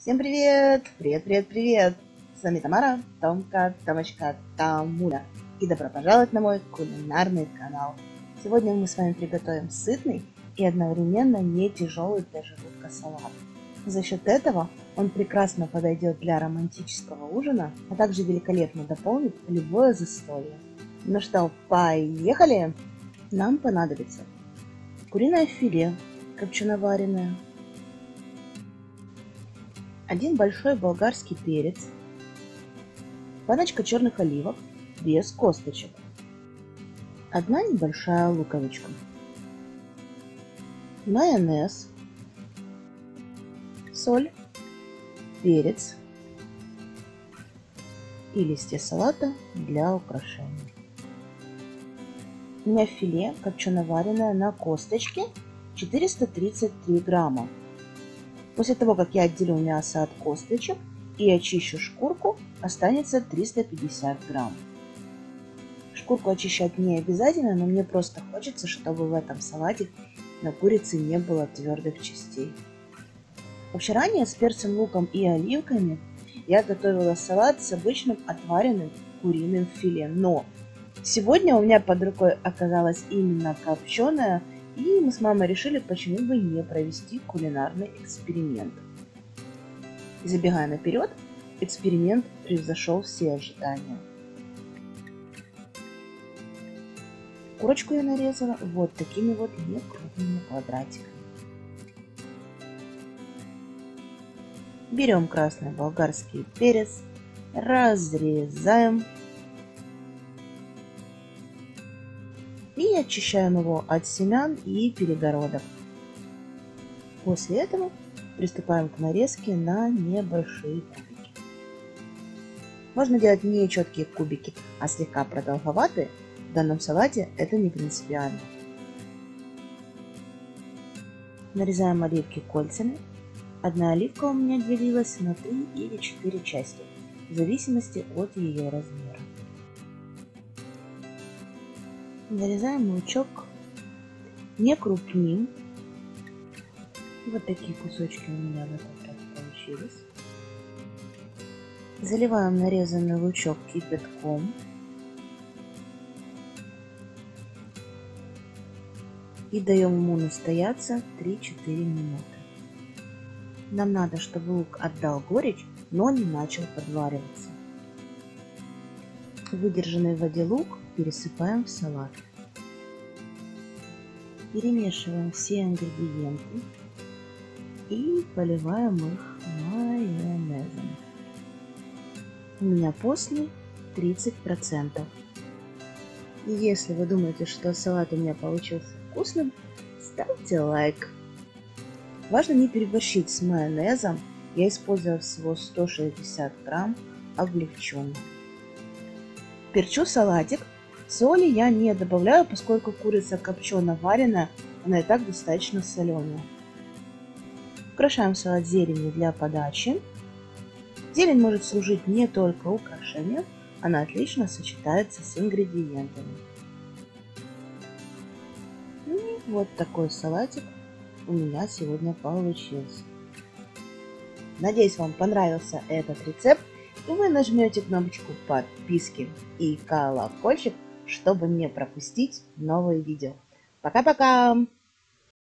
Всем привет! Привет, привет, привет! С вами Тамара, Томка, Томочка, Тамуля. И добро пожаловать на мой кулинарный канал. Сегодня мы с вами приготовим сытный и одновременно не тяжелый для желудка салат. За счет этого он прекрасно подойдет для романтического ужина, а также великолепно дополнит любое застолье. Ну что, поехали! Нам понадобится куриное филе, копчено-вареное, один большой болгарский перец, баночка черных оливок без косточек, одна небольшая луковичка, майонез, соль, перец и листья салата для украшения. У меня филе копчено-вареное на косточке 433 грамма. После того, как я отделю мясо от косточек и очищу шкурку, останется 350 грамм. Шкурку очищать не обязательно, но мне просто хочется, чтобы в этом салате на курице не было твердых частей. Вообще ранее с перцем, луком и оливками я готовила салат с обычным отваренным куриным филе, но сегодня у меня под рукой оказалась именно копченая и мы с мамой решили, почему бы не провести кулинарный эксперимент. И забегая наперед, эксперимент превзошел все ожидания. Курочку я нарезала вот такими вот некрупными квадратиками. Берем красный болгарский перец, разрезаем и очищаем его от семян и перегородок. После этого приступаем к нарезке на небольшие кубики. Можно делать не четкие кубики, а слегка продолговатые. В данном салате это не принципиально. Нарезаем оливки кольцами. Одна оливка у меня делилась на 3 или 4 части, в зависимости от ее размера. Нарезаем лучок не крупним. Вот такие кусочки у меня в этот получились. Заливаем нарезанный лучок кипятком. И даем ему настояться 3-4 минуты. Нам надо, чтобы лук отдал горечь, но не начал подвариваться. Выдержанный в воде лук пересыпаем в салат. Перемешиваем все ингредиенты и поливаем их майонезом. У меня постный 30%. И если вы думаете, что салат у меня получился вкусным, ставьте лайк. Важно не переборщить с майонезом. Я использовала всего 160 грамм облегченный. Перчу салатик Соли я не добавляю, поскольку курица копчено вареная, она и так достаточно соленая. Украшаем салат зеленью для подачи. Зелень может служить не только украшением, она отлично сочетается с ингредиентами. И вот такой салатик у меня сегодня получился. Надеюсь, вам понравился этот рецепт, вы нажмете кнопочку подписки и колокольчик, чтобы не пропустить новые видео. Пока-пока!